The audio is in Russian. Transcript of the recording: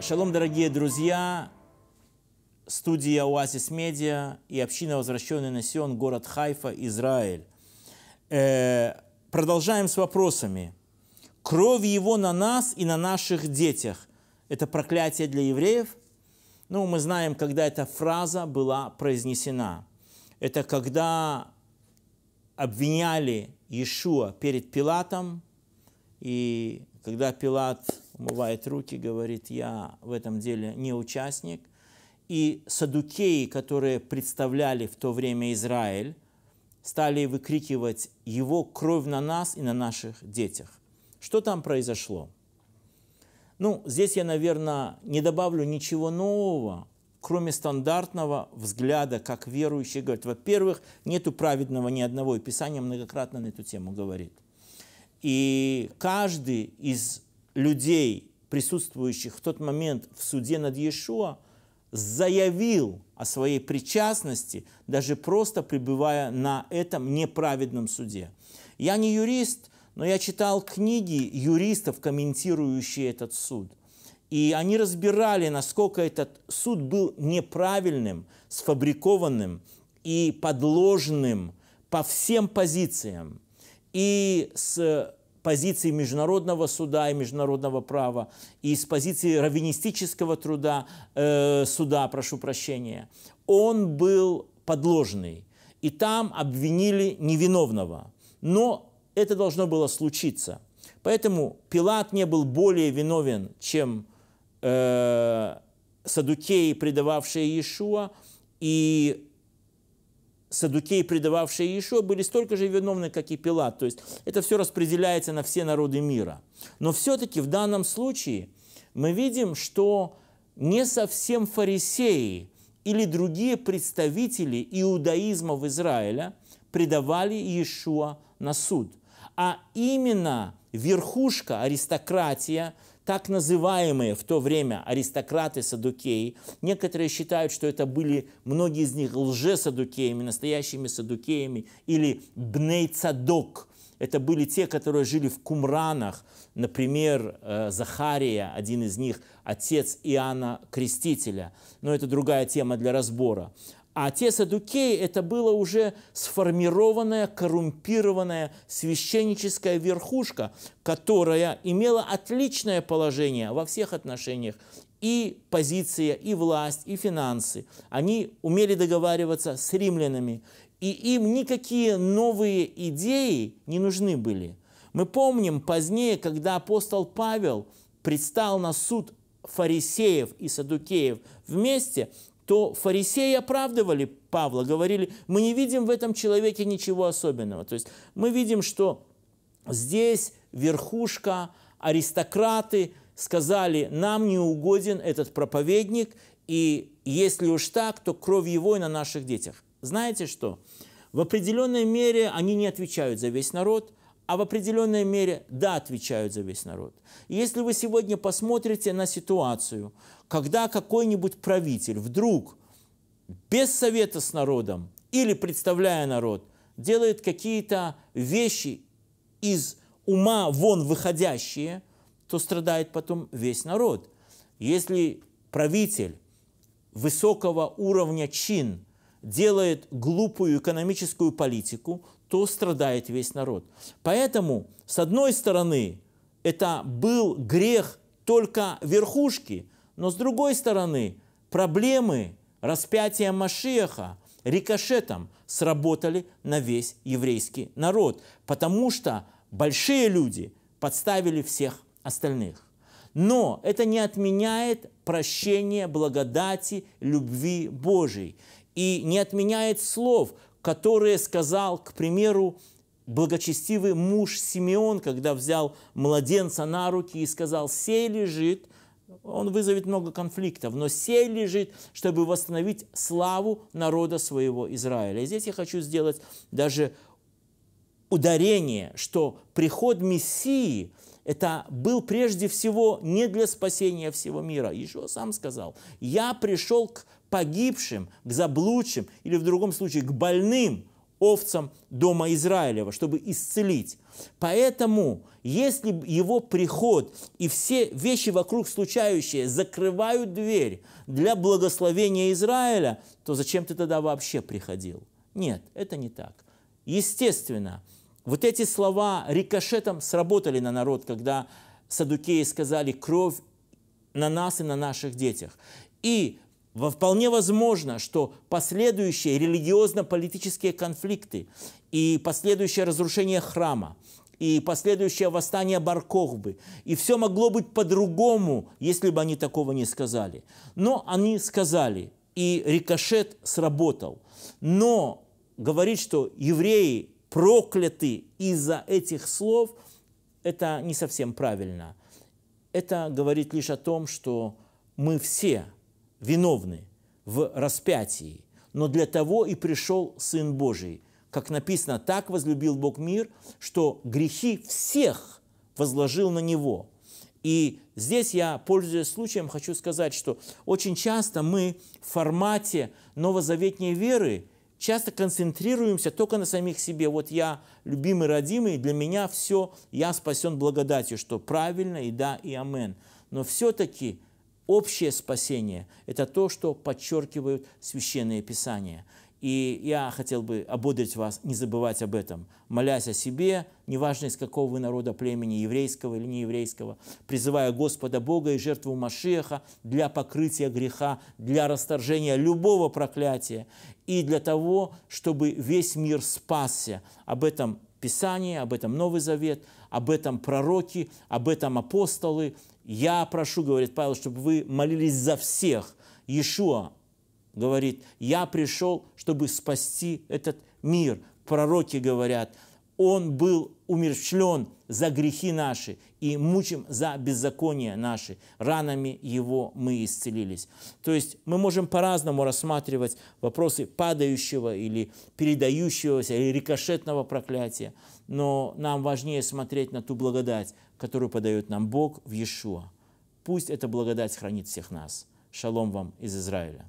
Шалом, дорогие друзья! Студия Оазис Медиа и община Возвращенный Насион, город Хайфа, Израиль. Э, продолжаем с вопросами. Кровь его на нас и на наших детях – это проклятие для евреев? Ну, мы знаем, когда эта фраза была произнесена. Это когда обвиняли Иешуа перед Пилатом, и когда Пилат умывает руки, говорит, я в этом деле не участник. И садукеи, которые представляли в то время Израиль, стали выкрикивать «Его кровь на нас и на наших детях». Что там произошло? Ну, здесь я, наверное, не добавлю ничего нового, кроме стандартного взгляда, как верующий говорит. Во-первых, нету праведного ни одного, и Писание многократно на эту тему говорит. И каждый из людей, присутствующих в тот момент в суде над Иешуа, заявил о своей причастности, даже просто пребывая на этом неправедном суде. Я не юрист, но я читал книги юристов, комментирующие этот суд. И они разбирали, насколько этот суд был неправильным, сфабрикованным и подложенным по всем позициям. И с позиции международного суда и международного права, и с позиции раввинистического труда, э, суда, прошу прощения, он был подложный. И там обвинили невиновного. Но это должно было случиться. Поэтому Пилат не был более виновен, чем э, садукеи, предававшие Иешуа, и садукеи, предававшие Иешуа, были столько же виновны, как и Пилат. То есть это все распределяется на все народы мира. Но все-таки в данном случае мы видим, что не совсем фарисеи или другие представители иудаизма в Израиле предавали Иешуа на суд, а именно верхушка, аристократия – так называемые в то время аристократы-садукеи, некоторые считают, что это были многие из них лже-садукеями, настоящими садукеями, или бней-цадок. Это были те, которые жили в Кумранах, например, э, Захария, один из них, отец Иоанна Крестителя. Но это другая тема для разбора. А те садукеи – это было уже сформированная, коррумпированная священническая верхушка, которая имела отличное положение во всех отношениях. И позиция, и власть, и финансы. Они умели договариваться с римлянами. И им никакие новые идеи не нужны были. Мы помним позднее, когда апостол Павел предстал на суд фарисеев и садукеев вместе, то фарисеи оправдывали Павла, говорили, мы не видим в этом человеке ничего особенного. То есть мы видим, что здесь верхушка, аристократы сказали, нам не угоден этот проповедник, и если уж так, то кровь его и на наших детях. Знаете что? В определенной мере они не отвечают за весь народ, а в определенной мере, да, отвечают за весь народ. Если вы сегодня посмотрите на ситуацию, когда какой-нибудь правитель вдруг без совета с народом или представляя народ, делает какие-то вещи из ума вон выходящие, то страдает потом весь народ. Если правитель высокого уровня чин делает глупую экономическую политику, то страдает весь народ. Поэтому, с одной стороны, это был грех только верхушки – но с другой стороны, проблемы распятия Машеха рикошетом сработали на весь еврейский народ, потому что большие люди подставили всех остальных. Но это не отменяет прощение благодати, любви Божией. И не отменяет слов, которые сказал, к примеру, благочестивый муж Симеон, когда взял младенца на руки и сказал, «Сей лежит он вызовет много конфликтов, но сей лежит, чтобы восстановить славу народа своего Израиля. И здесь я хочу сделать даже ударение, что приход Мессии это был прежде всего не для спасения всего мира. Еще сам сказал, я пришел к погибшим, к заблудшим, или в другом случае к больным овцам дома Израилева, чтобы исцелить. Поэтому, если его приход и все вещи вокруг случающие закрывают дверь для благословения Израиля, то зачем ты тогда вообще приходил? Нет, это не так. Естественно, вот эти слова рикошетом сработали на народ, когда садукеи сказали «кровь на нас и на наших детях». И Вполне возможно, что последующие религиозно-политические конфликты и последующее разрушение храма, и последующее восстание Баркохбы, и все могло быть по-другому, если бы они такого не сказали. Но они сказали, и рикошет сработал. Но говорить, что евреи прокляты из-за этих слов, это не совсем правильно. Это говорит лишь о том, что мы все – виновны в распятии, но для того и пришел Сын Божий. Как написано, так возлюбил Бог мир, что грехи всех возложил на Него. И здесь я, пользуясь случаем, хочу сказать, что очень часто мы в формате новозаветней веры часто концентрируемся только на самих себе. Вот я любимый, родимый, для меня все, я спасен благодатью, что правильно и да, и амен. Но все-таки общее спасение – это то, что подчеркивают священные писания. И я хотел бы ободрить вас не забывать об этом, молясь о себе, неважно из какого вы народа, племени, еврейского или нееврейского, призывая Господа Бога и жертву Машеха для покрытия греха, для расторжения любого проклятия и для того, чтобы весь мир спасся. Об этом Писание, об этом Новый Завет, об этом пророки, об этом апостолы, я прошу, говорит Павел, чтобы вы молились за всех. Иешуа говорит, я пришел, чтобы спасти этот мир. Пророки говорят, он был умерщвлен за грехи наши и мучим за беззаконие наши. Ранами Его мы исцелились. То есть мы можем по-разному рассматривать вопросы падающего или передающегося, или рикошетного проклятия, но нам важнее смотреть на ту благодать, которую подает нам Бог в Иешуа. Пусть эта благодать хранит всех нас. Шалом вам из Израиля.